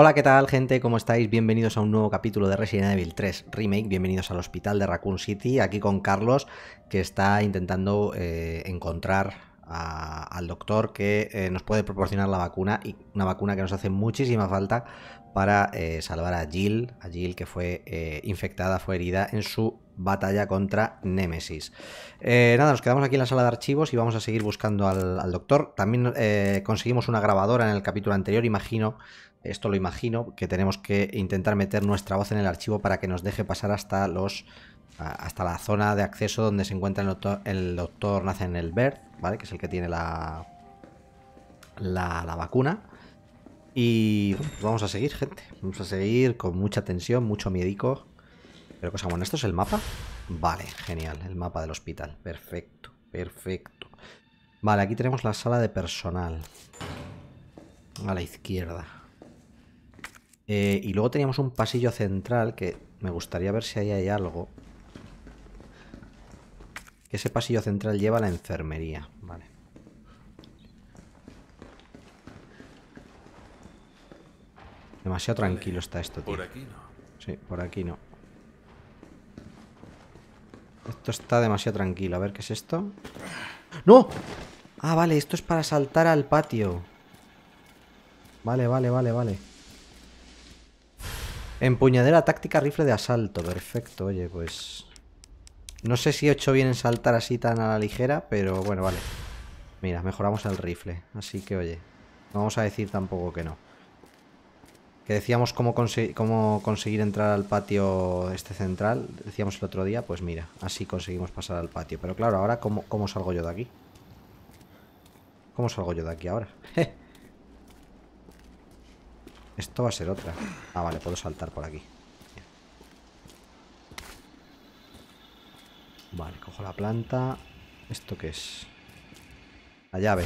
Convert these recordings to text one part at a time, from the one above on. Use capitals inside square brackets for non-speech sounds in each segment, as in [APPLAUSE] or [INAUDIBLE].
Hola, ¿qué tal, gente? ¿Cómo estáis? Bienvenidos a un nuevo capítulo de Resident Evil 3 Remake. Bienvenidos al hospital de Raccoon City, aquí con Carlos, que está intentando eh, encontrar al doctor que eh, nos puede proporcionar la vacuna y una vacuna que nos hace muchísima falta para eh, salvar a Jill, a Jill que fue infectada, fue herida en su batalla contra Nemesis. Nada, nos quedamos aquí en la sala de archivos y vamos a seguir buscando al, doctor. También conseguimos una grabadora en el capítulo anterior, imagino, esto lo imagino, que tenemos que intentar meter nuestra voz en el archivo para que nos deje pasar hasta los hasta la zona de acceso donde se encuentra el doctor, el doctor Elbert, ¿vale? Que es el que tiene la, la, vacuna. Y bueno, pues vamos a seguir, gente. Vamos a seguir con mucha tensión, mucho miedico. Pero cosa buena, ¿esto es el mapa? Vale, genial, el mapa del hospital. Perfecto, perfecto. Vale, aquí tenemos la sala de personal. A la izquierda. Eh, y luego teníamos un pasillo central que me gustaría ver si ahí hay algo. Que ese pasillo central lleva a la enfermería. Vale. Demasiado tranquilo está esto, tío. Por aquí no. Sí, por aquí no. Esto está demasiado tranquilo. A ver, ¿qué es esto? ¡No! Ah, vale, esto es para saltar al patio. Vale, vale, vale, vale. Empuñadera táctica rifle de asalto. Perfecto, oye, pues... No sé si he hecho bien en saltar así tan a la ligera, pero bueno, vale. Mira, mejoramos el rifle. Así que, oye, no vamos a decir tampoco que no. Que decíamos cómo, cómo conseguir entrar al patio este central, decíamos el otro día, pues mira, así conseguimos pasar al patio. Pero claro, ahora, ¿cómo, cómo salgo yo de aquí? ¿Cómo salgo yo de aquí ahora? [LAUGHS] Esto va a ser otra. Ah, vale, puedo saltar por aquí. Vale, cojo la planta. ¿Esto qué es? La llave.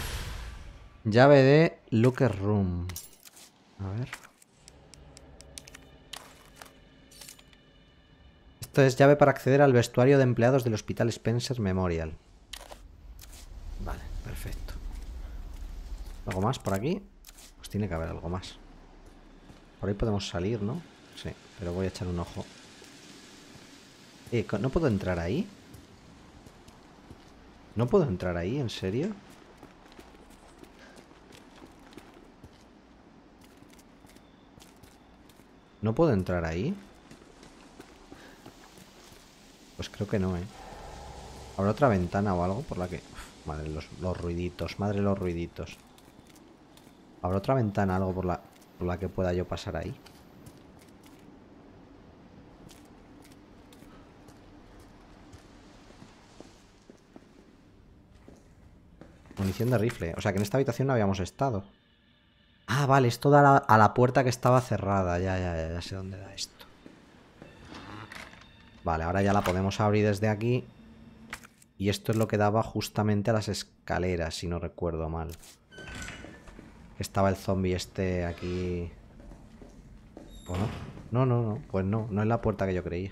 Llave de Locker Room. A ver. Esto es llave para acceder al vestuario de empleados del Hospital Spencer Memorial. Vale, perfecto. ¿Algo más por aquí? Pues tiene que haber algo más. Por ahí podemos salir, ¿no? Sí, pero voy a echar un ojo. Eh, ¿no puedo entrar ahí? ¿No puedo entrar ahí? ¿En serio? ¿No puedo entrar ahí? Pues creo que no, ¿eh? ¿Habrá otra ventana o algo por la que... Madre, los, los ruiditos, madre los ruiditos. ¿Habrá otra ventana, algo por la, por la que pueda yo pasar ahí? Munición de rifle. O sea que en esta habitación no habíamos estado. Ah, vale, esto da a la, a la puerta que estaba cerrada. Ya, ya, ya, ya sé dónde da esto. Vale, ahora ya la podemos abrir desde aquí. Y esto es lo que daba justamente a las escaleras, si no recuerdo mal. Estaba el zombie este aquí. ¿O no? No, no, no. Pues no, no es la puerta que yo creía.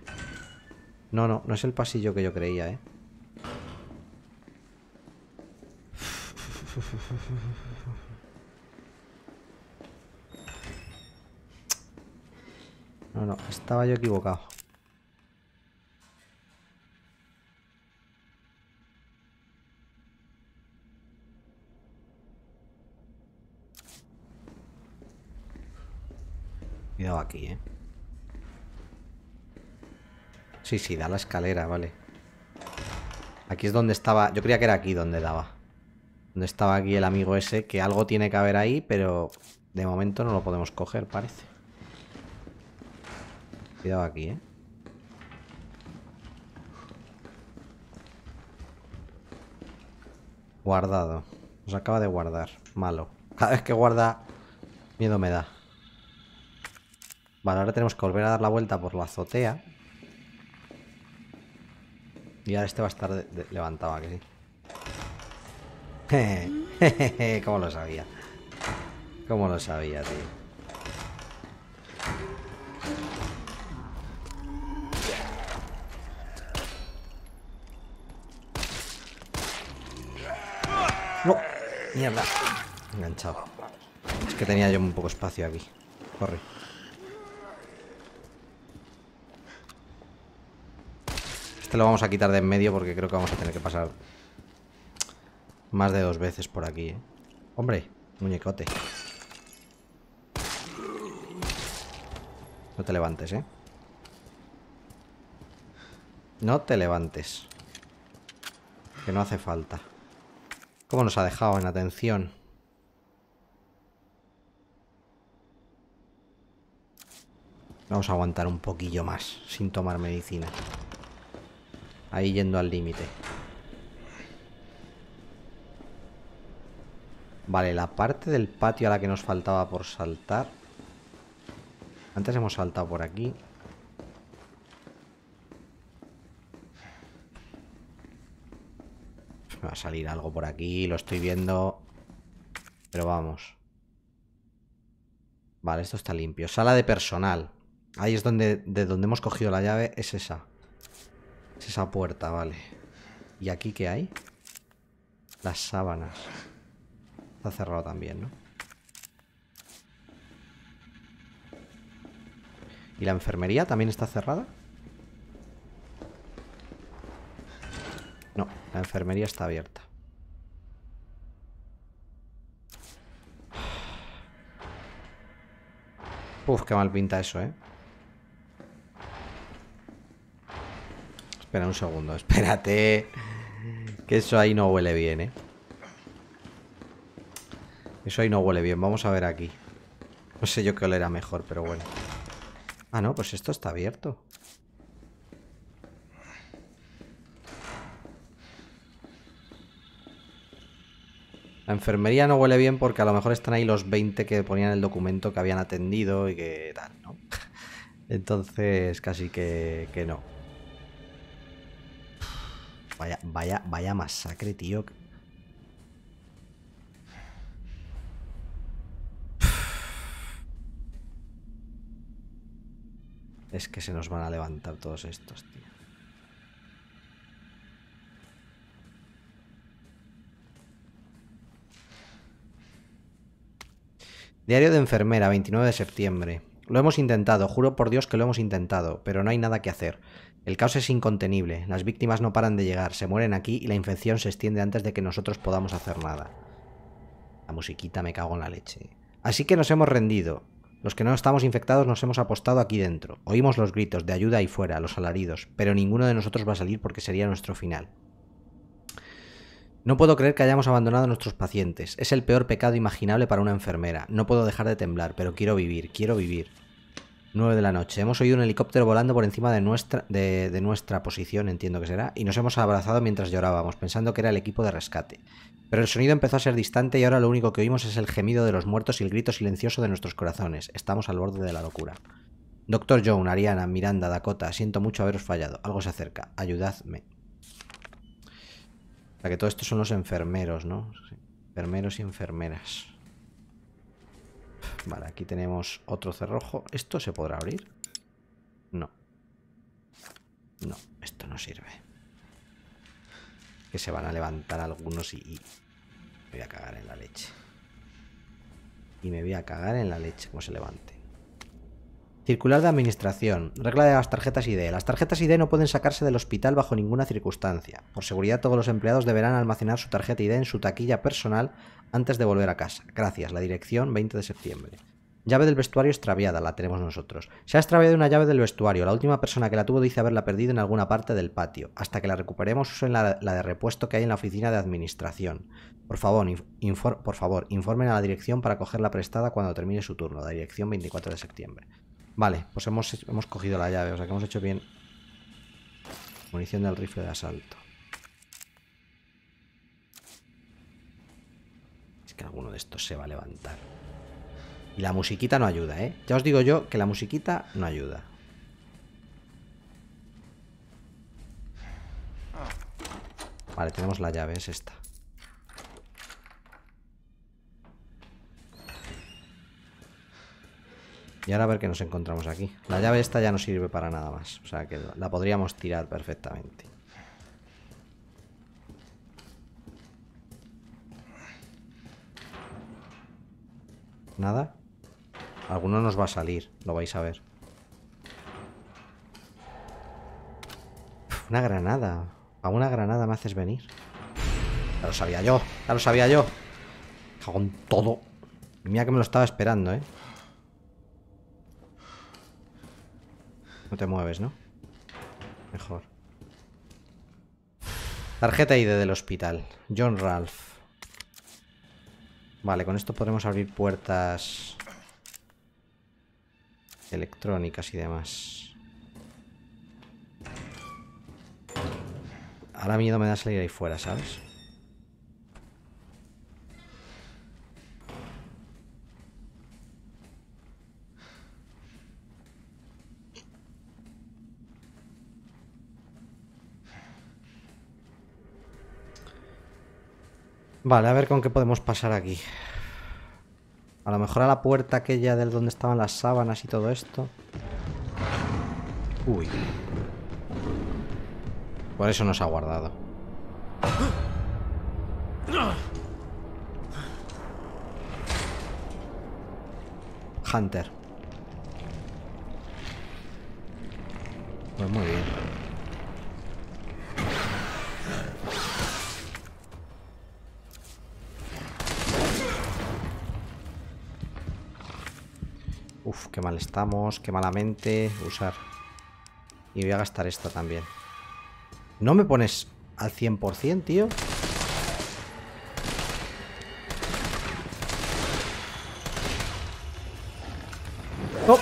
No, no, no es el pasillo que yo creía, ¿eh? No, no, estaba yo equivocado. Aquí, ¿eh? Sí, sí, da la escalera, vale. Aquí es donde estaba... Yo creía que era aquí donde daba. Donde estaba aquí el amigo ese, que algo tiene que haber ahí, pero de momento no lo podemos coger, parece. Cuidado aquí, ¿eh? Guardado. Nos acaba de guardar. Malo. Cada vez que guarda, miedo me da. Vale, ahora tenemos que volver a dar la vuelta por la azotea. Y ahora este va a estar de- de- levantado aquí, sí. [LAUGHS] ¿Cómo lo sabía? ¿Cómo lo sabía, tío? ¡No! Mierda. Enganchado. Es que tenía yo un poco espacio aquí. corre. Este lo vamos a quitar de en medio porque creo que vamos a tener que pasar más de dos veces por aquí, ¿eh? Hombre, muñecote. No te levantes, ¿eh? No te levantes. Que no hace falta. ¿Cómo nos ha dejado en atención? Vamos a aguantar un poquillo más sin tomar medicina. Ahí yendo al límite. Vale, la parte del patio a la que nos faltaba por saltar. Antes hemos saltado por aquí. Me va a salir algo por aquí, lo estoy viendo. Pero vamos. Vale, esto está limpio. Sala de personal. Ahí es donde, de donde hemos cogido la llave, es esa. Es esa puerta, vale. ¿Y aquí qué hay? Las sábanas. Está cerrado también, ¿no? ¿Y la enfermería también está cerrada? No, la enfermería está abierta. Uf, qué mal pinta eso, ¿eh? Espera un segundo, espérate. Que eso ahí no huele bien, ¿eh? Eso ahí no huele bien. Vamos a ver aquí. No sé yo qué olerá mejor, pero bueno. Ah, no, pues esto está abierto. La enfermería no huele bien porque a lo mejor están ahí los 20 que ponían el documento que habían atendido y que tal, ¿no? [LAUGHS] Entonces, casi que, que no. Vaya, vaya, vaya masacre, tío. Es que se nos van a levantar todos estos, tío. Diario de enfermera, 29 de septiembre. Lo hemos intentado, juro por Dios que lo hemos intentado, pero no hay nada que hacer. El caos es incontenible, las víctimas no paran de llegar, se mueren aquí y la infección se extiende antes de que nosotros podamos hacer nada. La musiquita me cago en la leche. Así que nos hemos rendido. Los que no estamos infectados nos hemos apostado aquí dentro. Oímos los gritos de ayuda ahí fuera, los alaridos, pero ninguno de nosotros va a salir porque sería nuestro final. No puedo creer que hayamos abandonado a nuestros pacientes. Es el peor pecado imaginable para una enfermera. No puedo dejar de temblar, pero quiero vivir, quiero vivir. 9 de la noche. Hemos oído un helicóptero volando por encima de nuestra, de, nuestra posición, entiendo que será, y nos hemos abrazado mientras llorábamos, pensando que era el equipo de rescate. Pero el sonido empezó a ser distante y ahora lo único que oímos es el gemido de los muertos y el grito silencioso de nuestros corazones. Estamos al borde de la locura. Doctor Joan, Ariana, Miranda, Dakota, siento mucho haberos fallado. Algo se acerca. Ayudadme. O sea que todo esto son los enfermeros, ¿no? Enfermeros y enfermeras. Vale, aquí tenemos otro cerrojo. ¿Esto se podrá abrir? No. No, esto no sirve. Que se van a levantar algunos y, Me voy a cagar en la leche. Y me voy a cagar en la leche como se levante. Circular de administración. Regla de las tarjetas ID. Las tarjetas ID no pueden sacarse del hospital bajo ninguna circunstancia. Por seguridad, todos los empleados deberán almacenar su tarjeta ID en su taquilla personal antes de volver a casa. Gracias. La dirección 20 de septiembre. Llave del vestuario extraviada, la tenemos nosotros. Se ha extraviado una llave del vestuario. La última persona que la tuvo dice haberla perdido en alguna parte del patio. Hasta que la recuperemos, usen la, de repuesto que hay en la oficina de administración. Por favor, por favor, informen a la dirección para cogerla prestada cuando termine su turno. La dirección 24 de septiembre. Vale, pues hemos, hemos cogido la llave, o sea que hemos hecho bien. Munición del rifle de asalto. Es que alguno de estos se va a levantar. Y la musiquita no ayuda, ¿eh? Ya os digo yo que la musiquita no ayuda. Vale, tenemos la llave, es esta. Y ahora a ver qué nos encontramos aquí. La llave esta ya no sirve para nada más. O sea que la podríamos tirar perfectamente. Nada. Alguno nos va a salir, lo vais a ver. una granada. A una granada me haces venir. Ya lo sabía yo, ya lo sabía yo. Con todo. Mira que me lo estaba esperando, ¿eh? No te mueves, ¿no? Mejor. Tarjeta ID del hospital. John Ralph. Vale, con esto podremos abrir puertas electrónicas y demás. Ahora miedo me da salir ahí fuera, ¿sabes? Vale, a ver con qué podemos pasar aquí. A lo mejor a la puerta aquella del donde estaban las sábanas y todo esto. Uy. Por eso nos ha guardado. Hunter. Pues muy bien. Mal estamos, qué malamente. Usar. Y voy a gastar esto también. No me pones al 100%, tío. ¡Oh!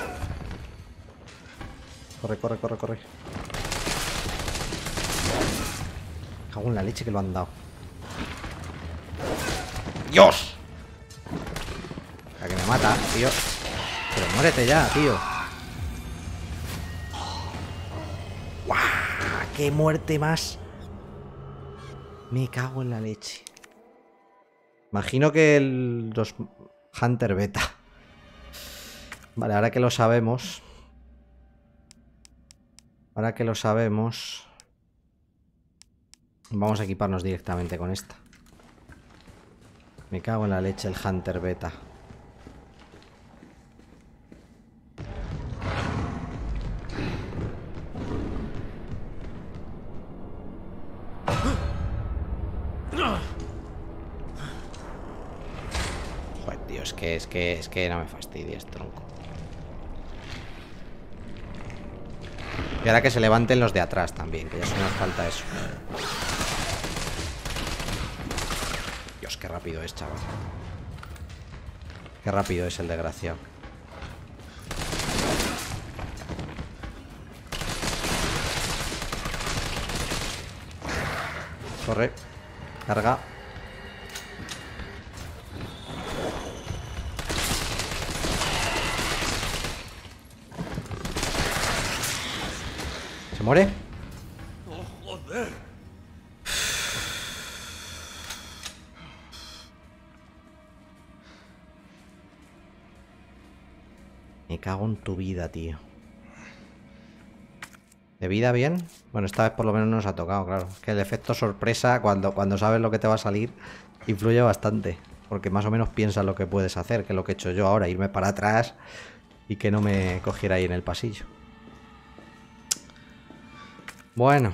Corre, corre, corre, corre. Cago en la leche que lo han dado. ¡Dios! La que me mata, tío. Muérete ya, tío. ¡Guau! ¡Qué muerte más! Me cago en la leche. Imagino que el, los Hunter Beta. Vale, ahora que lo sabemos. Ahora que lo sabemos. Vamos a equiparnos directamente con esta. Me cago en la leche el Hunter Beta. Es que, es que no me fastidies, tronco. Y ahora que se levanten los de atrás también, que ya se nos falta eso. Dios, qué rápido es, chaval. Qué rápido es el desgraciado. Corre. Carga. Muere? Me cago en tu vida, tío. ¿De vida bien? Bueno, esta vez por lo menos nos ha tocado, claro. Es que el efecto sorpresa, cuando, cuando sabes lo que te va a salir, influye bastante. Porque más o menos piensas lo que puedes hacer, que es lo que he hecho yo ahora, irme para atrás y que no me cogiera ahí en el pasillo. Bueno.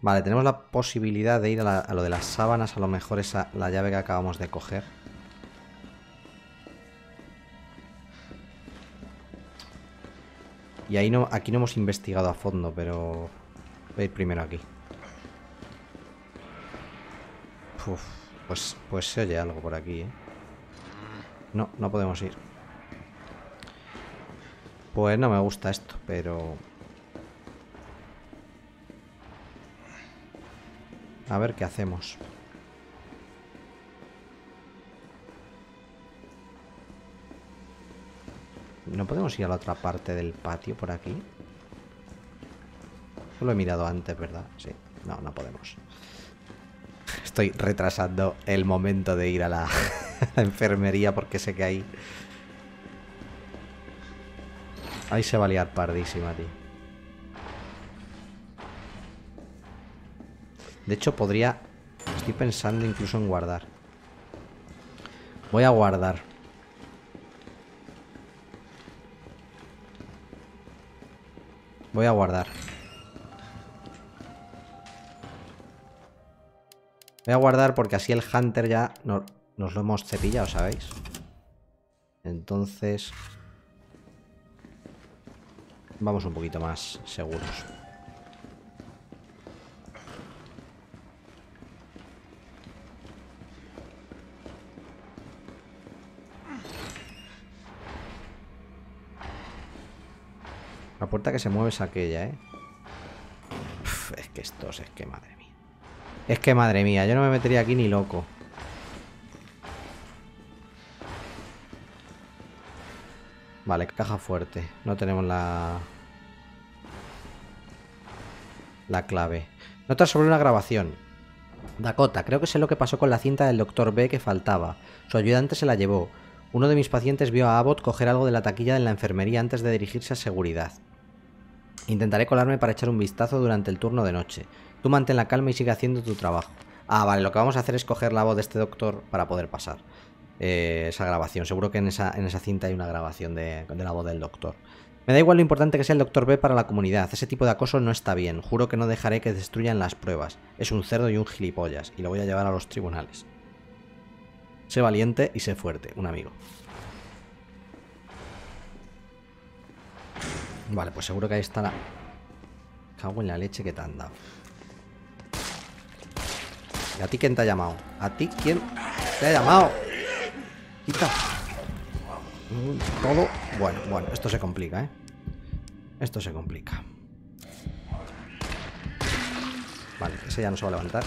Vale, tenemos la posibilidad de ir a, lo de las sábanas. A lo mejor esa la llave que acabamos de coger. Y ahí no, aquí no hemos investigado a fondo, pero voy a ir primero aquí. pues, pues se oye algo por aquí, ¿eh? No, no podemos ir. Pues no me gusta esto, pero... A ver qué hacemos. ¿No podemos ir a la otra parte del patio por aquí? Lo he mirado antes, ¿verdad? Sí. No, no podemos. Estoy retrasando el momento de ir a la, a la [LAUGHS] enfermería porque sé que hay Ahí se va a liar pardísima, tío. De hecho, podría... Estoy pensando incluso en guardar. Voy a guardar. Voy a guardar. Voy a guardar porque así el Hunter ya no, nos lo hemos cepillado, ¿sabéis? Entonces... Vamos un poquito más seguros. La puerta que se mueve es aquella, ¿eh? es que estos, es que madre mía. Es que madre mía, yo no me metería aquí ni loco. Vale, caja fuerte. No tenemos la... La clave. Nota sobre una grabación. Dakota, creo que sé lo que pasó con la cinta del Dr. B que faltaba. Su ayudante se la llevó. Uno de mis pacientes vio a Abbott coger algo de la taquilla en la enfermería antes de dirigirse a seguridad. Intentaré colarme para echar un vistazo durante el turno de noche. Tú mantén la calma y sigue haciendo tu trabajo. Ah, vale, lo que vamos a hacer es coger la voz de este doctor para poder pasar. Eh, esa grabación. Seguro que en esa, en esa cinta hay una grabación de, la voz del doctor. Me da igual lo importante que sea el doctor B para la comunidad. Ese tipo de acoso no está bien. Juro que no dejaré que destruyan las pruebas. Es un cerdo y un gilipollas. Y lo voy a llevar a los tribunales. Sé valiente y sé fuerte. Un amigo. Vale, pues seguro que ahí está la... Cago en la leche que te han dado. ¿Y a ti quién te ha llamado? ¿A ti quién te ha llamado? Quita. Todo. Bueno, bueno, esto se complica, ¿eh? Esto se complica. Vale, ese ya no se va a levantar.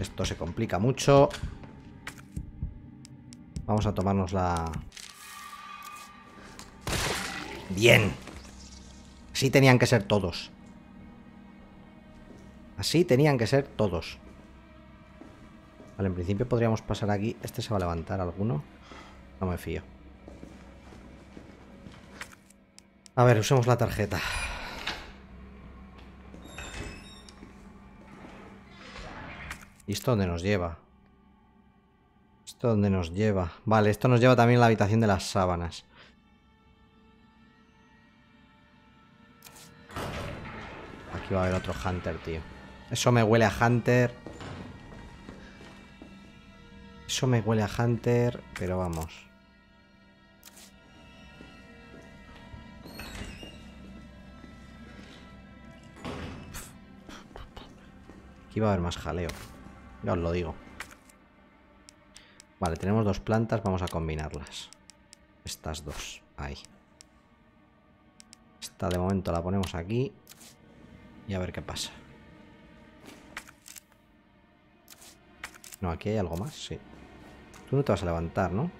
Esto se complica mucho. Vamos a tomarnos la... Bien. Así tenían que ser todos. Así tenían que ser todos. Vale, en principio podríamos pasar aquí. Este se va a levantar alguno. No me fío. A ver, usemos la tarjeta. ¿Y esto dónde nos lleva? ¿Esto dónde nos lleva? Vale, esto nos lleva también a la habitación de las sábanas. Aquí va a haber otro Hunter, tío. Eso me huele a Hunter. Eso me huele a Hunter, pero vamos. Aquí va a haber más jaleo. Ya os lo digo. Vale, tenemos dos plantas, vamos a combinarlas. Estas dos, ahí. Esta de momento la ponemos aquí. Y a ver qué pasa. No, aquí hay algo más, sí. Tú no te vas a levantar, ¿no?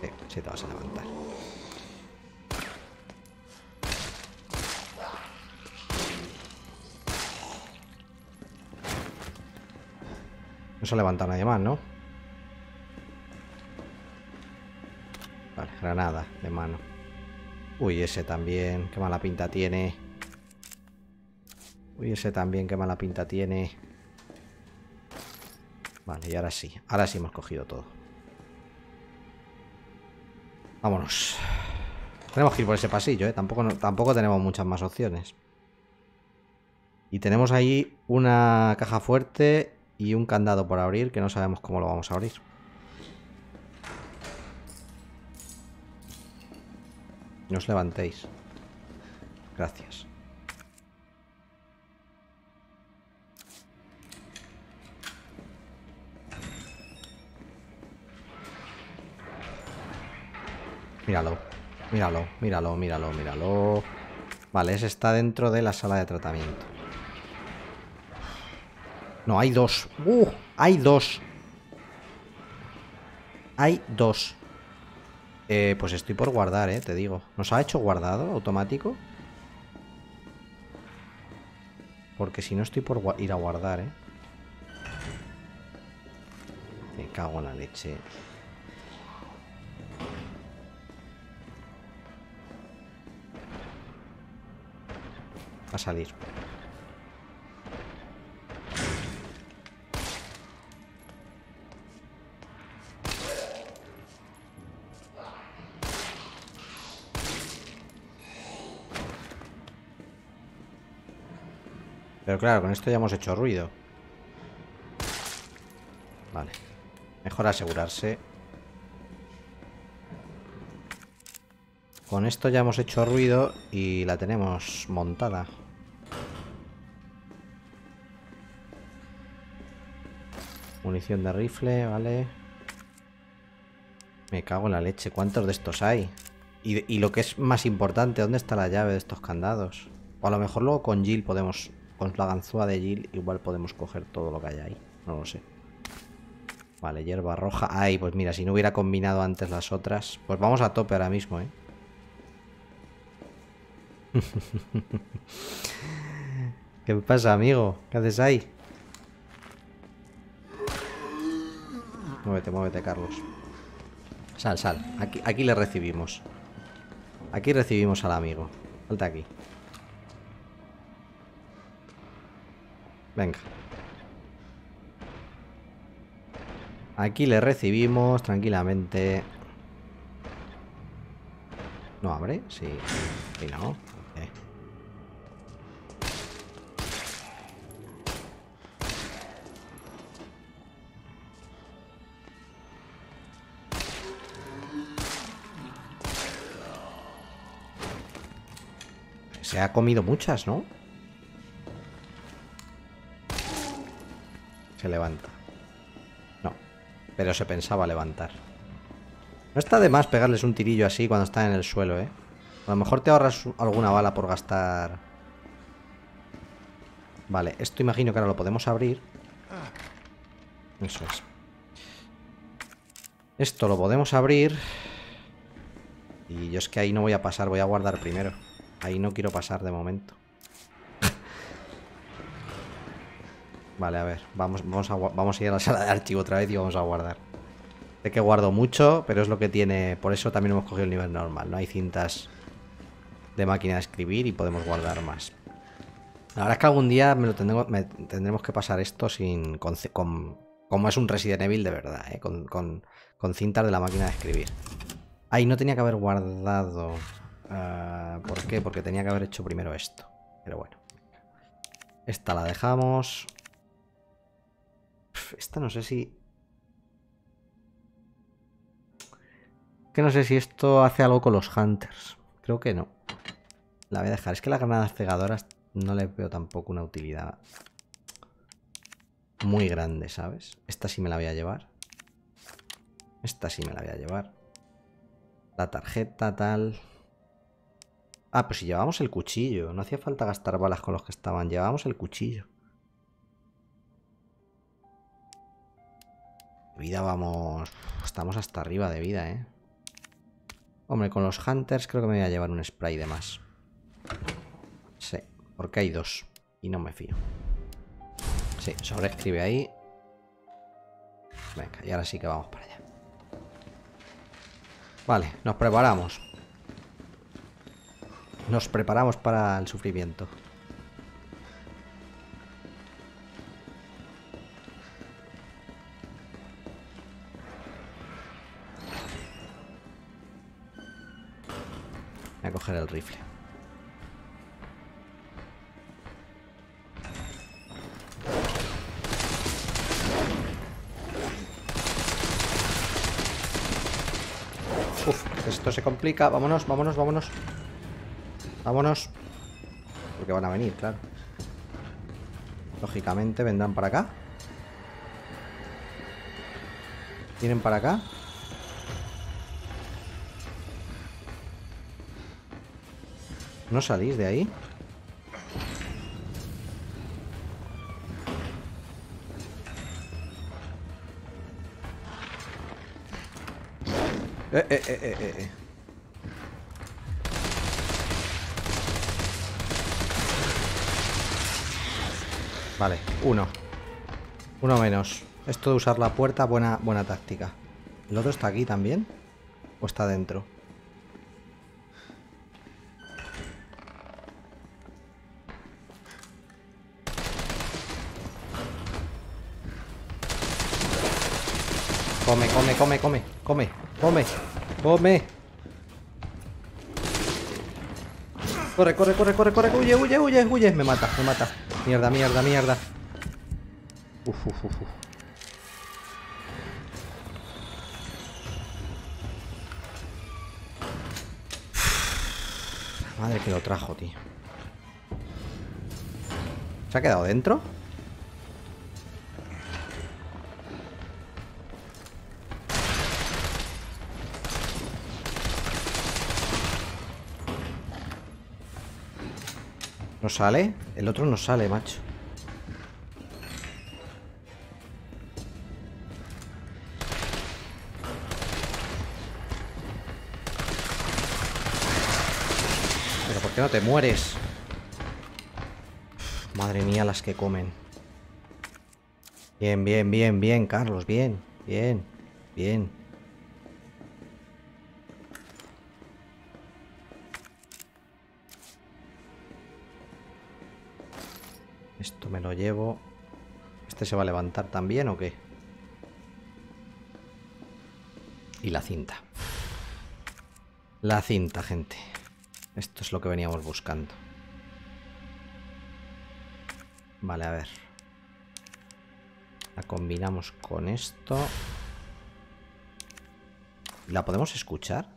Sí, sí te vas a levantar. No se ha levantado nadie más, ¿no? Vale, granada de mano. Uy, ese también. Qué mala pinta tiene. Uy, ese también. Qué mala pinta tiene. Vale, y ahora sí. Ahora sí hemos cogido todo. Vámonos. Tenemos que ir por ese pasillo, ¿eh? Tampoco, tampoco tenemos muchas más opciones. Y tenemos ahí una caja fuerte y un candado por abrir que no sabemos cómo lo vamos a abrir. No os levantéis. Gracias. Míralo, míralo, míralo, míralo, míralo. Vale, ese está dentro de la sala de tratamiento. No, hay dos. ¡Uh! Hay dos. Hay dos. Eh, pues estoy por guardar, eh, te digo. ¿Nos ha hecho guardado automático? Porque si no estoy por ir a guardar, eh. Me cago en la leche. A salir. Pero claro, con esto ya hemos hecho ruido. Vale. Mejor asegurarse. Con esto ya hemos hecho ruido y la tenemos montada. Munición de rifle, vale. Me cago en la leche. ¿Cuántos de estos hay? Y, lo que es más importante, ¿dónde está la llave de estos candados? O a lo mejor luego con Jill podemos... Con la ganzúa de Jill igual podemos coger todo lo que hay ahí. No lo sé. Vale, hierba roja. Ay, pues mira, si no hubiera combinado antes las otras... Pues vamos a tope ahora mismo, ¿eh? [LAUGHS] ¿Qué pasa, amigo? ¿Qué haces ahí? Muévete, muévete, Carlos. Sal, sal. Aquí, aquí le recibimos. Aquí recibimos al amigo. Falta aquí. Venga. Aquí le recibimos tranquilamente. ¿No abre? Sí. Sí, no. Se ha comido muchas, ¿no? Levanta. No. Pero se pensaba levantar. No está de más pegarles un tirillo así cuando están en el suelo, ¿eh? A lo mejor te ahorras alguna bala por gastar... Vale, esto imagino que ahora lo podemos abrir. Eso es. Esto lo podemos abrir. Y yo es que ahí no voy a pasar, voy a guardar primero. Ahí no quiero pasar de momento. Vale, a ver. Vamos, vamos, a, vamos a ir a la sala de archivo otra vez y vamos a guardar. Sé que guardo mucho, pero es lo que tiene... Por eso también hemos cogido el nivel normal. No hay cintas de máquina de escribir y podemos guardar más. La verdad es que algún día me lo tendremos, tendremos que pasar esto sin con, como es un Resident Evil de verdad, ¿eh? con, con, cintas de la máquina de escribir. Ahí no tenía que haber guardado. Uh, ¿Por qué? Porque tenía que haber hecho primero esto. Pero bueno. Esta la dejamos. Esta no sé si... Que no sé si esto hace algo con los Hunters. Creo que no. La voy a dejar. Es que las granadas cegadoras no les veo tampoco una utilidad muy grande, ¿sabes? Esta sí me la voy a llevar. Esta sí me la voy a llevar. La tarjeta, tal... Ah, pues si llevamos el cuchillo. No hacía falta gastar balas con los que estaban. Llevábamos el cuchillo. Vida vamos... Estamos hasta arriba de vida, ¿eh? Hombre, con los Hunters creo que me voy a llevar un spray de más. Sí, porque hay dos. Y no me fío. Sí, sobreescribe ahí. Venga, y ahora sí que vamos para allá. Vale, nos preparamos. Nos preparamos para el sufrimiento. Coger el rifle. Uf, esto se complica. Vámonos, vámonos, vámonos. Vámonos. Porque van a venir, claro. Lógicamente vendrán para acá. ¿Vienen para acá? ¿No salís de ahí? Eh, eh, eh, eh. Vale, uno. Uno menos. Esto de usar la puerta, buena, buena táctica. ¿El otro está aquí también? ¿O está dentro? Come, come, come, come, come, come, come. Corre, corre, corre, corre, corre, huye, huye, huye, huye. Me mata, me mata. Mierda, mierda, mierda. Uf, uf, uf, uf. Madre que lo trajo, tío. ¿Se ha quedado dentro? ¿No sale? El otro no sale, macho. ¿Pero por qué no te mueres? Madre mía, las que comen. Bien, bien, bien, bien, Carlos, bien, bien, bien. Me lo llevo. ¿Este se va a levantar también o qué? Y la cinta. La cinta, gente. Esto es lo que veníamos buscando. Vale, a ver. La combinamos con esto. ¿La podemos escuchar?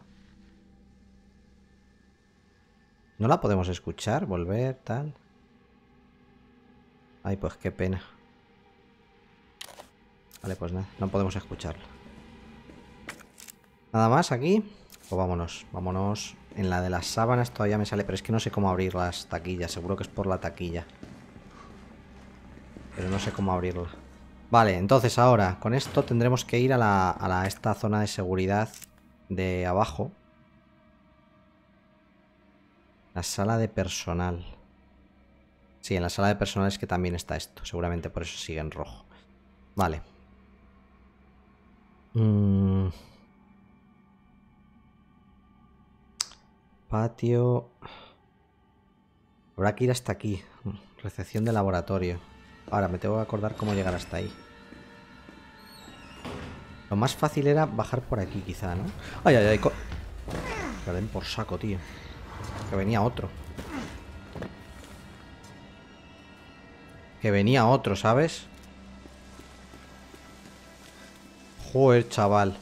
¿No la podemos escuchar? Volver, tal. Ay, pues qué pena. Vale, pues nada, no podemos escucharlo. ¿Nada más aquí? Pues vámonos, vámonos. En la de las sábanas todavía me sale, pero es que no sé cómo abrir las taquillas. Seguro que es por la taquilla. Pero no sé cómo abrirla. Vale, entonces ahora, con esto tendremos que ir a, la, a esta zona de seguridad de abajo. La sala de personal. Sí, en la sala de personal es que también está esto. Seguramente por eso sigue en rojo. Vale. Mm. Patio. Habrá que ir hasta aquí. Recepción de laboratorio. Ahora me tengo que acordar cómo llegar hasta ahí. Lo más fácil era bajar por aquí, quizá, ¿no? Ay, ay, ay. Den por saco, tío. Que venía otro. Que venía otro, ¿sabes? Joder, chaval.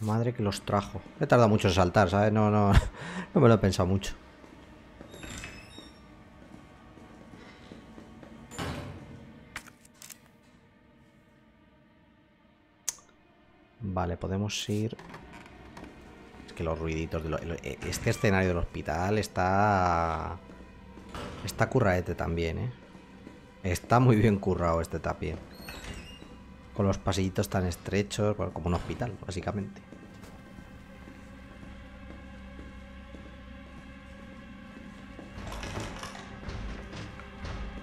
Madre que los trajo. He tardado mucho en saltar, ¿sabes? No, no, [LAUGHS] no me lo he pensado mucho. Vale, podemos ir... Es que los ruiditos de lo... Este escenario del hospital está... Está curraete también, ¿eh? Está muy bien currado este también. Con los pasillitos tan estrechos, como un hospital, básicamente.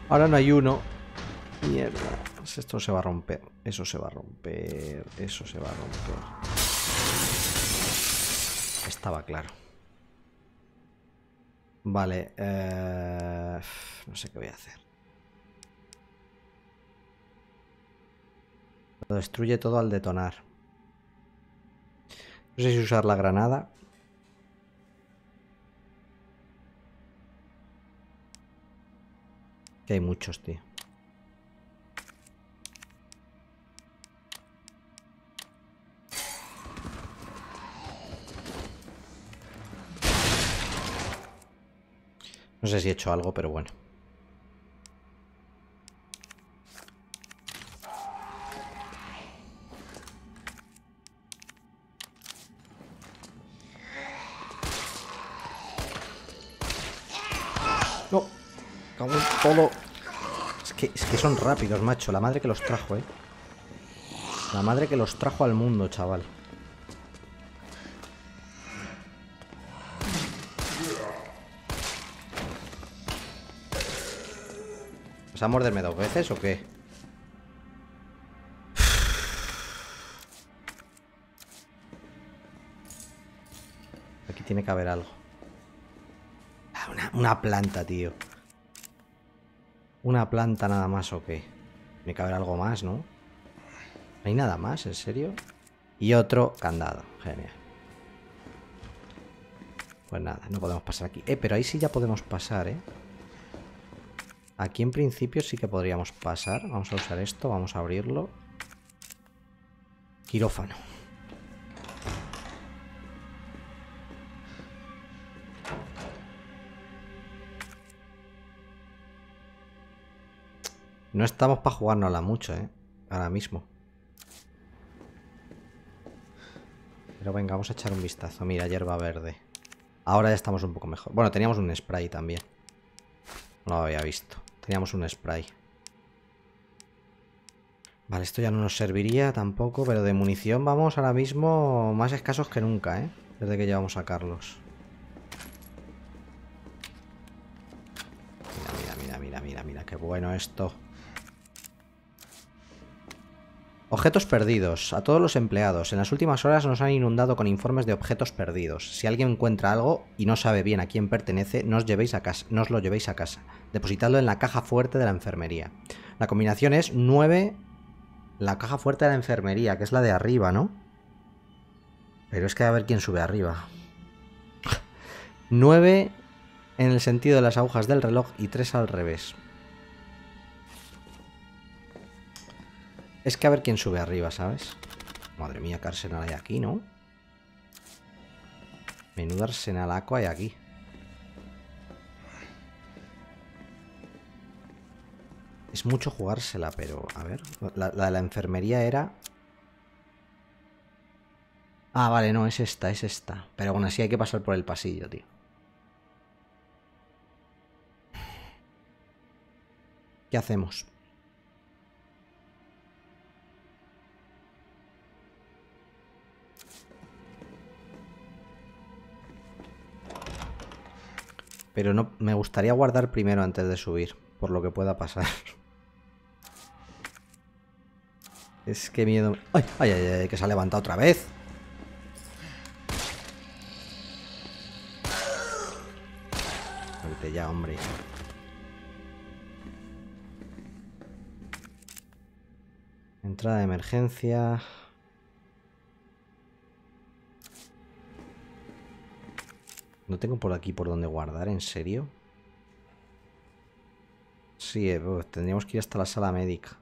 Ahora no hay uno. Mierda. Esto se va a romper. Eso se va a romper. Eso se va a romper. Estaba claro. Vale. Eh, [SIGHS] no sé qué voy a hacer. Lo destruye todo al detonar. No sé si usar la granada. Que hay muchos, tío. No sé si he hecho algo, pero bueno. No, cago en todo. Es que, es que son rápidos, macho. La madre que los trajo, eh. La madre que los trajo al mundo, chaval. A morderme dos veces o qué? Aquí tiene que haber algo. Una, una planta, tío. Una planta nada más o qué. Tiene que haber algo más, ¿no? No hay nada más, ¿en serio? Y otro candado. Genial. Pues nada, no podemos pasar aquí. Eh, pero ahí sí ya podemos pasar, ¿eh? Aquí en principio sí que podríamos pasar. Vamos a usar esto, vamos a abrirlo. Quirófano. No estamos para jugárnosla mucho, ¿eh? Ahora mismo. Pero venga, vamos a echar un vistazo. Mira, hierba verde. Ahora ya estamos un poco mejor. Bueno, teníamos un spray también. No lo había visto. Teníamos un spray. Vale, esto ya no nos serviría tampoco, pero de munición vamos ahora mismo más escasos que nunca, ¿eh? Desde que llevamos a Carlos. Mira, mira, mira, mira, mira, mira, qué bueno esto. Objetos perdidos. A todos los empleados. En las últimas horas nos han inundado con informes de objetos perdidos. Si alguien encuentra algo y no sabe bien a quién pertenece, no os, llevéis casa, no os lo llevéis a casa. Depositadlo en la caja fuerte de la enfermería. La combinación es 9... La caja fuerte de la enfermería, que es la de arriba, ¿no? Pero es que a ver quién sube arriba. [LAUGHS] 9 en el sentido de las agujas del reloj y 3 al revés. Es que a ver quién sube arriba, ¿sabes? Madre mía, qué arsenal hay aquí, ¿no? Menudo arsenalaco hay aquí. Es mucho jugársela, pero... A ver, la, de la enfermería era... Ah, vale, no, es esta, es esta. Pero aún así hay que pasar por el pasillo, tío. ¿Qué hacemos? Pero no, me gustaría guardar primero antes de subir, por lo que pueda pasar. [LAUGHS] Es que miedo... ¡Ay, ay, ay! ay que se ha levantado otra vez! Muerte ya, hombre. Entrada de emergencia... No tengo por aquí por donde guardar, ¿en serio? Sí, eh, pues tendríamos que ir hasta la sala médica.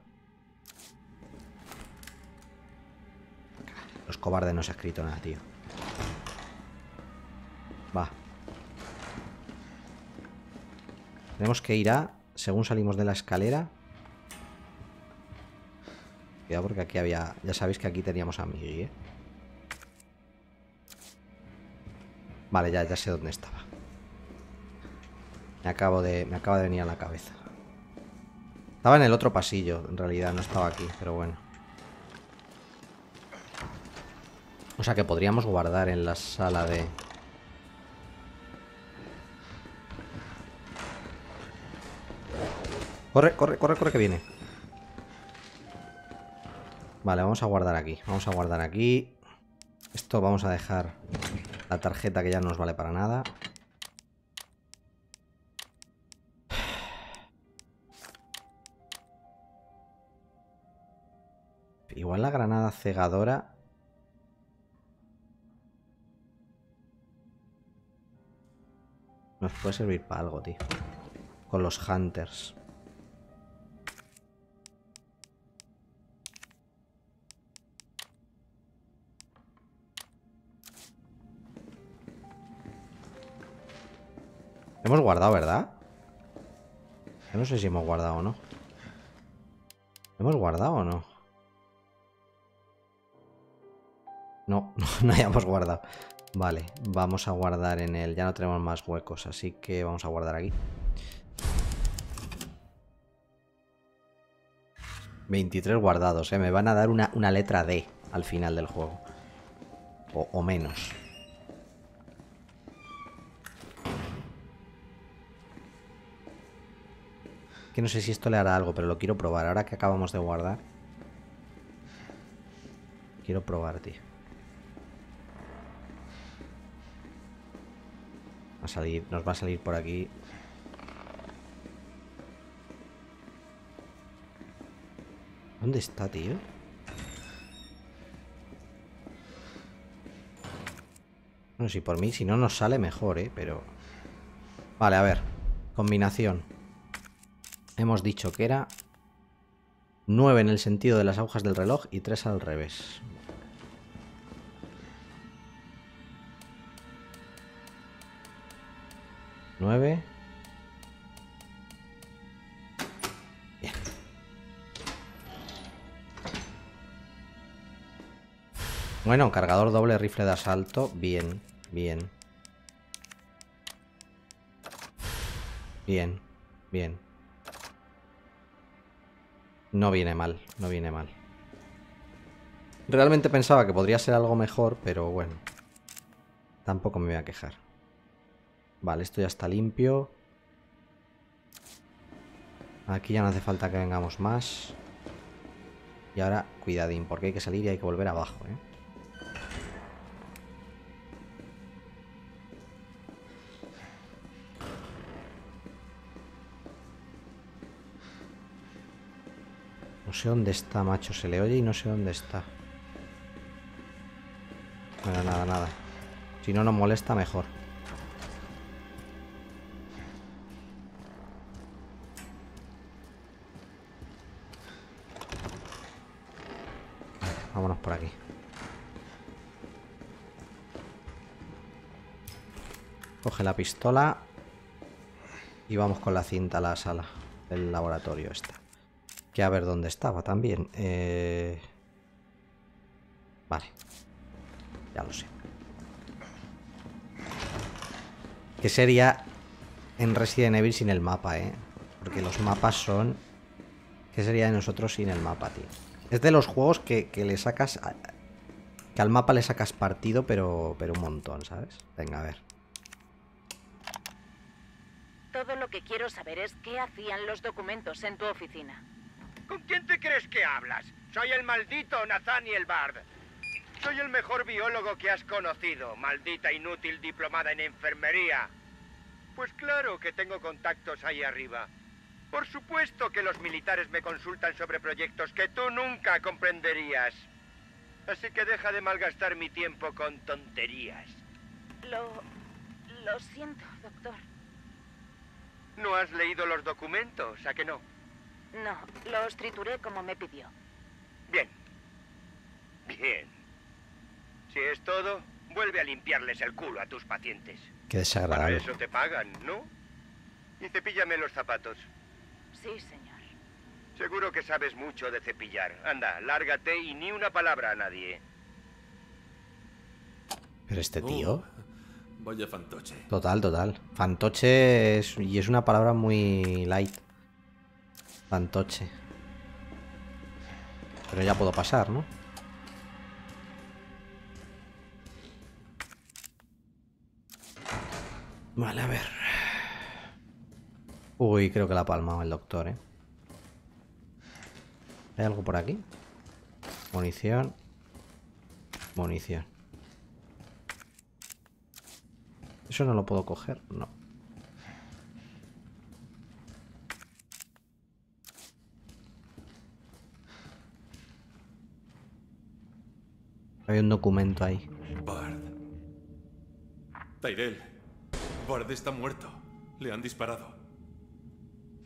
Los cobardes no se ha escrito nada, tío. Va. Tenemos que ir a... Según salimos de la escalera... Cuidado porque aquí había... Ya sabéis que aquí teníamos a Migi, ¿eh? Vale, ya, ya sé dónde estaba. Me acabo de. Me acaba de venir a la cabeza. Estaba en el otro pasillo, en realidad, no estaba aquí, pero bueno. O sea que podríamos guardar en la sala de... Corre, corre, corre, corre que viene. Vale, vamos a guardar aquí. Vamos a guardar aquí. Esto vamos a dejar la tarjeta que ya no nos vale para nada. Igual la granada cegadora... Nos puede servir para algo, tío. Con los hunters. Hemos guardado, ¿verdad? Yo no sé si hemos guardado o no. ¿Hemos guardado o no? No, [LAUGHS] no, hayamos guardado. Vale, vamos a guardar en él. Ya no tenemos más huecos, así que vamos a guardar aquí. 23 guardados, ¿eh? Me van a dar una, letra D al final del juego. o menos. Que no sé si esto le hará algo, pero lo quiero probar. Ahora que acabamos de guardar. Quiero probar, tío. Va a salir, nos va a salir por aquí. ¿Dónde está, tío? No sé si por mí, si no nos sale mejor, ¿eh? Pero... Vale, a ver. Combinación. Hemos dicho que era 9 en el sentido de las agujas del reloj y 3 al revés. Nueve. Bien. Bueno, cargador doble rifle de asalto. Bien, bien. Bien, bien. No viene mal, no viene mal. Realmente pensaba que podría ser algo mejor, pero bueno. Tampoco me voy a quejar. Vale, esto ya está limpio. Aquí ya no hace falta que vengamos más. Y ahora, cuidadín, porque hay que salir y hay que volver abajo, ¿eh? Sé dónde está, macho. Se le oye y no sé dónde está. Bueno, nada, nada. Si no nos molesta, mejor. Vámonos por aquí. Coge la pistola y vamos con la cinta a la sala del laboratorio esta. Que a ver dónde estaba también. Eh... Vale. Ya lo sé. ¿Qué sería en Resident Evil sin el mapa, eh? Porque los mapas son... ¿Qué sería de nosotros sin el mapa, tío? Es de los juegos que, le sacas... Que al mapa le sacas partido, pero, pero un montón, ¿sabes? Venga, a ver. Todo lo que quiero saber es qué hacían los documentos en tu oficina. ¿Con quién te crees que hablas? Soy el maldito Nathaniel Bard. Soy el mejor biólogo que has conocido, maldita inútil diplomada en enfermería. Pues claro que tengo contactos ahí arriba. Por supuesto que los militares me consultan sobre proyectos que tú nunca comprenderías. Así que deja de malgastar mi tiempo con tonterías. Lo... lo siento, doctor. ¿No has leído los documentos? ¿A que no? No, los trituré como me pidió. Bien. Bien. Si es todo, vuelve a limpiarles el culo a tus pacientes. Qué desagradable. Para eso te pagan, ¿no? Y cepíllame los zapatos. Sí, señor. Seguro que sabes mucho de cepillar. Anda, lárgate y ni una palabra a nadie. Pero este tío... Oh, vaya fantoche. Total, total. Fantoche es... Y es una palabra muy light. Fantoche. Pero ya puedo pasar, ¿no? Vale, a ver. Uy, creo que la ha palmado el doctor, ¿eh? ¿Hay algo por aquí? Munición. Munición. ¿Eso no lo puedo coger? No. Hay un documento ahí. Bard. Tyrell. Bard está muerto. Le han disparado.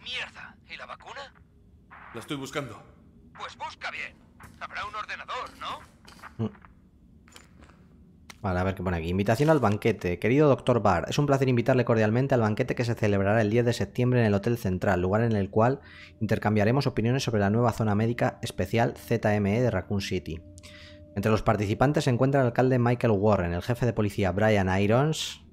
Mierda. ¿Y la vacuna? La estoy buscando. Pues busca bien. Habrá un ordenador, ¿no? Vale, a ver qué pone aquí. Invitación al banquete. Querido doctor Bard, es un placer invitarle cordialmente al banquete que se celebrará el 10 de septiembre en el Hotel Central, lugar en el cual intercambiaremos opiniones sobre la nueva zona médica especial ZME de Raccoon City. Entre los participantes se encuentra el alcalde Michael Warren, el jefe de policía Brian Irons,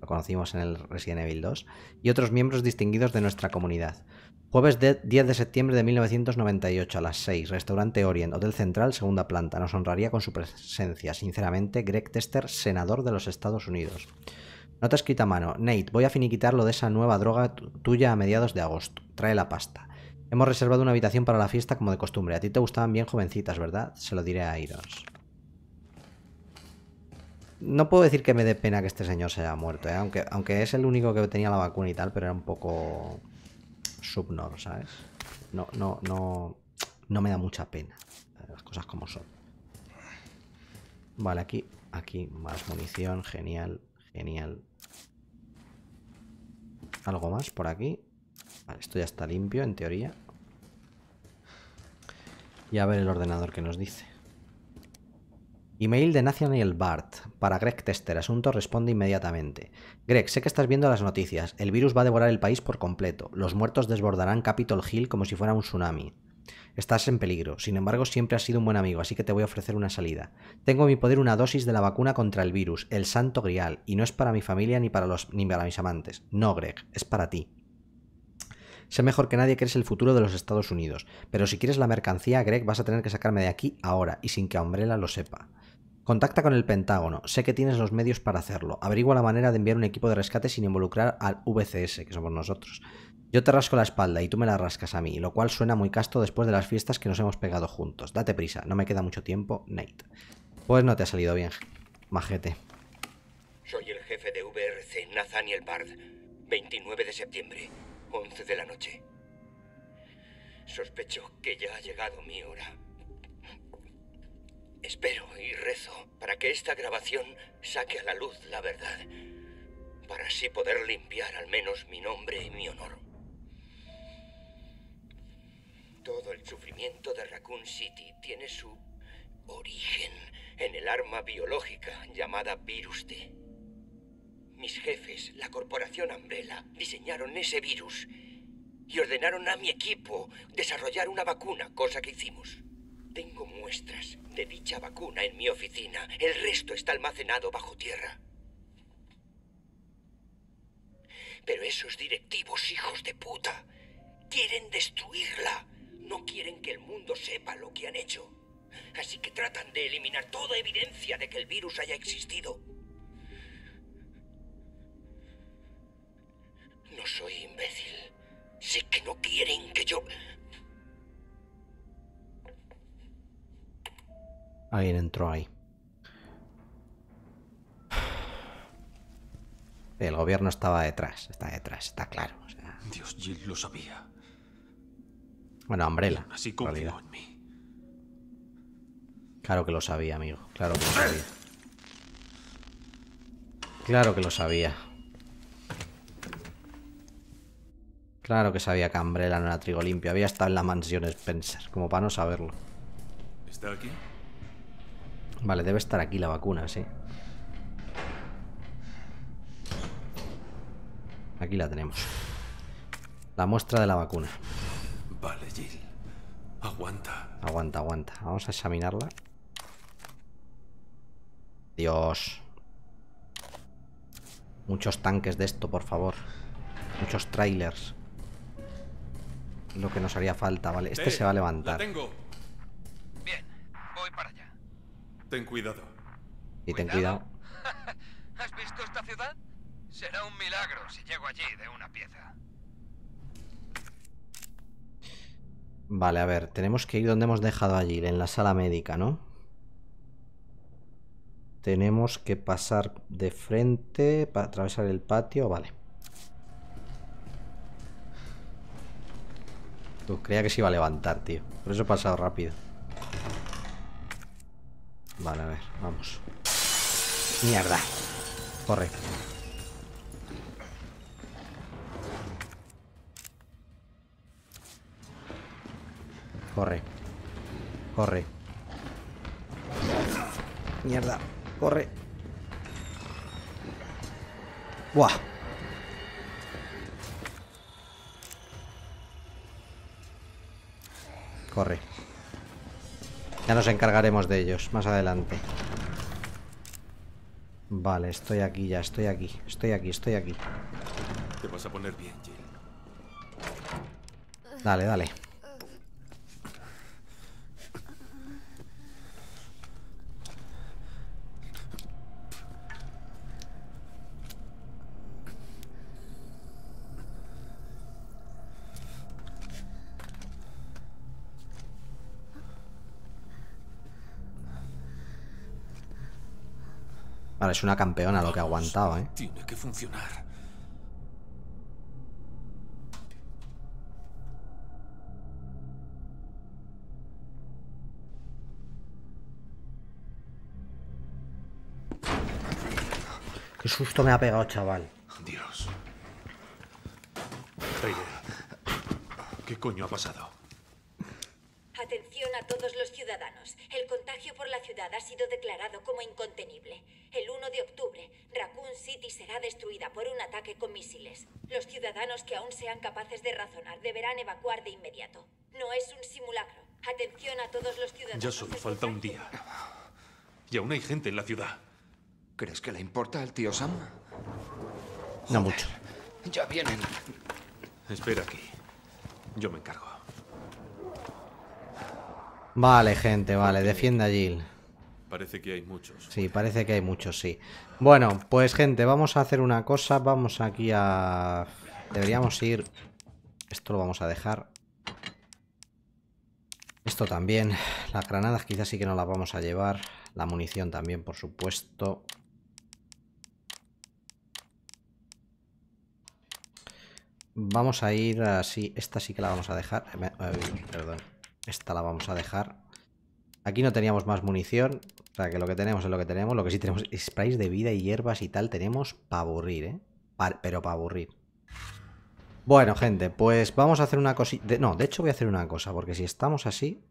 lo conocimos en el Resident Evil 2, y otros miembros distinguidos de nuestra comunidad. Jueves 10 de septiembre de 1998 a las 6, Restaurante Orient, Hotel Central, segunda planta. Nos honraría con su presencia. Sinceramente, Greg Tester, senador de los Estados Unidos. Nota escrita a mano. Nate, voy a finiquitar lo de esa nueva droga tuya a mediados de agosto. Trae la pasta. Hemos reservado una habitación para la fiesta como de costumbre. A ti te gustaban bien jovencitas, ¿verdad? Se lo diré a Irons. No puedo decir que me dé pena que este señor se haya muerto, ¿eh? aunque, es el único que tenía la vacuna y tal, pero era un poco subnor, ¿sabes? No, no, no, no me da mucha pena. Las cosas como son. Vale, aquí, aquí más munición, genial, genial. ¿Algo más por aquí? Esto ya está limpio, en teoría. Y a ver el ordenador que nos dice. Email de Nathaniel Bart. Para Greg Tester. Asunto responde inmediatamente. Greg, sé que estás viendo las noticias. El virus va a devorar el país por completo. Los muertos desbordarán Capitol Hill como si fuera un tsunami. Estás en peligro. Sin embargo, siempre has sido un buen amigo, así que te voy a ofrecer una salida. Tengo en mi poder una dosis de la vacuna contra el virus, el santo grial, y no es para mi familia ni para, los, ni para mis amantes. No, Greg, es para ti. Sé mejor que nadie que eres el futuro de los Estados Unidos, pero si quieres la mercancía, Greg, vas a tener que sacarme de aquí ahora y sin que Umbrella lo sepa. Contacta con el Pentágono, sé que tienes los medios para hacerlo. Averigua la manera de enviar un equipo de rescate sin involucrar al VCS, que somos nosotros. Yo te rasco la espalda y tú me la rascas a mí, lo cual suena muy casto después de las fiestas que nos hemos pegado juntos. Date prisa, no me queda mucho tiempo, Nate. Pues no te ha salido bien, majete. Soy el jefe de VRC, Nathaniel Bard. 29 de septiembre, 11 de la noche. Sospecho que ya ha llegado mi hora. Espero y rezo para que esta grabación saque a la luz la verdad, para así poder limpiar al menos mi nombre y mi honor. Todo el sufrimiento de Raccoon City tiene su origen en el arma biológica llamada Virus T. Mis jefes, la corporación Umbrella, diseñaron ese virus y ordenaron a mi equipo desarrollar una vacuna, cosa que hicimos. Tengo muestras de dicha vacuna en mi oficina. El resto está almacenado bajo tierra. Pero esos directivos hijos de puta quieren destruirla. No quieren que el mundo sepa lo que han hecho. Así que tratan de eliminar toda evidencia de que el virus haya existido. No soy imbécil. Sé que no quieren que yo... Alguien entró ahí. El gobierno estaba detrás, está detrás, está claro. o sea, Dios, Jill lo sabía. bueno, Umbrella. Así confió realidad. en mí. Claro que lo sabía, amigo. Claro que lo sabía. Claro que lo sabía. Claro que sabía que Umbrella no era trigo limpio. Había estado en la mansión Spencer, como para no saberlo. ¿Está aquí? Vale, debe estar aquí la vacuna, sí. Aquí la tenemos. La muestra de la vacuna. Vale, Jill. Aguanta. Aguanta, aguanta. Vamos a examinarla. Dios. Muchos tanques de esto, por favor. Muchos trailers. Lo que nos haría falta, vale. Este Eh, se va a La levantar. tengo. Bien, voy para allá. Ten cuidado. Y ten cuidado. [LAUGHS] ¿Has visto esta ciudad? Será un milagro si llego allí de una pieza. Vale, a ver. Tenemos que ir donde hemos dejado allí, en la sala médica, ¿no? Tenemos que pasar de frente para atravesar el patio. Vale. Creía que se iba a levantar, tío. Por eso he pasado rápido. Vale, a ver, vamos. Mierda. Corre. Corre. Corre. Mierda. Corre. Buah. Corre. Ya nos encargaremos de ellos más adelante. Vale, estoy aquí ya, estoy aquí, estoy aquí, estoy aquí. Te vas a poner bien, Jill. Dale, dale. Es una campeona lo que ha aguantado, ¿eh? Tiene que funcionar. Qué susto me ha pegado, chaval. Dios. Rey, ¿qué coño ha pasado? Atención a todos los ciudadanos. El contagio por la ciudad ha sido declarado como incontenible. El 1 de octubre, Raccoon City será destruida por un ataque con misiles. Los ciudadanos que aún sean capaces de razonar deberán evacuar de inmediato. No es un simulacro. Atención a todos los ciudadanos. Ya solo falta un día. Y aún hay gente en la ciudad. ¿Crees que le importa al tío Sam? No mucho. Ya vienen. Espera aquí. Yo me encargo. Vale, gente, vale. Defiende a Jill. Parece que hay muchos. Sí, parece que hay muchos, sí. Bueno, pues gente, vamos a hacer una cosa. Vamos aquí a... Deberíamos ir... Esto lo vamos a dejar. Esto también. Las granadas quizás sí que no las vamos a llevar. La munición también, por supuesto. Vamos a ir así. Esta sí que la vamos a dejar. perdón. Esta la vamos a dejar. Aquí no teníamos más munición. O sea que lo que tenemos es lo que tenemos. Lo que sí tenemos sprays de vida y hierbas y tal. Tenemos para aburrir, ¿eh? pero para aburrir. Bueno, gente, pues vamos a hacer una cosita. No, de hecho voy a hacer una cosa. Porque si estamos así...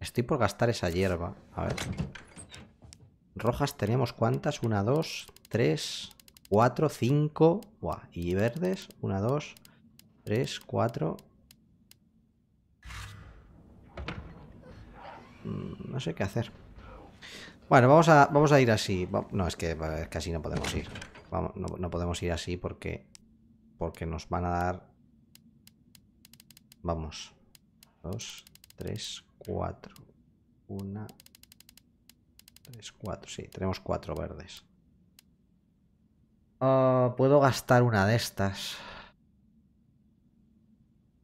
Estoy por gastar esa hierba. A ver. Rojas tenemos cuántas? Una, dos, tres, cuatro, cinco. Buah. Y verdes. Una, dos, tres, cuatro. No sé qué hacer. Bueno, vamos a, vamos a ir así. No, es que, es así no podemos ir. Vamos, no, no, podemos ir así porque, porque nos van a dar... Vamos. Dos, tres, cuatro. Una, tres, cuatro. Sí, tenemos cuatro verdes. Ah, puedo gastar una de estas.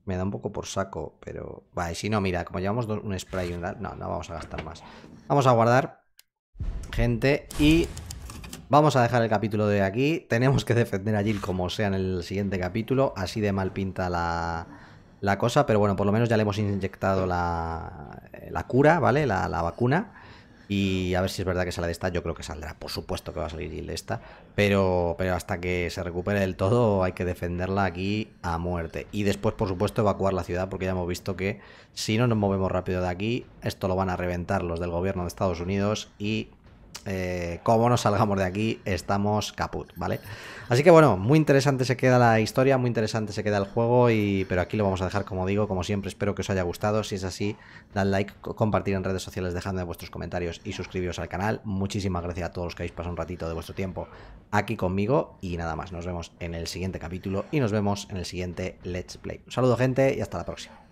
Me da un poco por saco, pero... Vale, si no, mira, como llevamos un spray y un... No, no vamos a gastar más. Vamos a guardar, gente, y vamos a dejar el capítulo de aquí. Tenemos que defender a Jill como sea en el siguiente capítulo. Así de mal pinta la, la cosa, pero bueno, por lo menos ya le hemos inyectado la, la cura, ¿vale? La, la vacuna. Y a ver si es verdad que sale de esta. Yo creo que saldrá, por supuesto que va a salir de esta. Pero, pero hasta que se recupere del todo hay que defenderla aquí a muerte. Y después, por supuesto, evacuar la ciudad porque ya hemos visto que si no nos movemos rápido de aquí, esto lo van a reventar los del gobierno de Estados Unidos y eh, como no salgamos de aquí, estamos caput, ¿vale? Así que bueno, muy interesante se queda la historia, muy interesante se queda el juego, y, pero aquí lo vamos a dejar como digo, como siempre, espero que os haya gustado. Si es así, dad like, compartir en redes sociales, dejadme vuestros comentarios y suscribiros al canal. Muchísimas gracias a todos los que habéis pasado un ratito de vuestro tiempo aquí conmigo, y nada más, nos vemos en el siguiente capítulo y nos vemos en el siguiente Let's Play. Un saludo gente y hasta la próxima.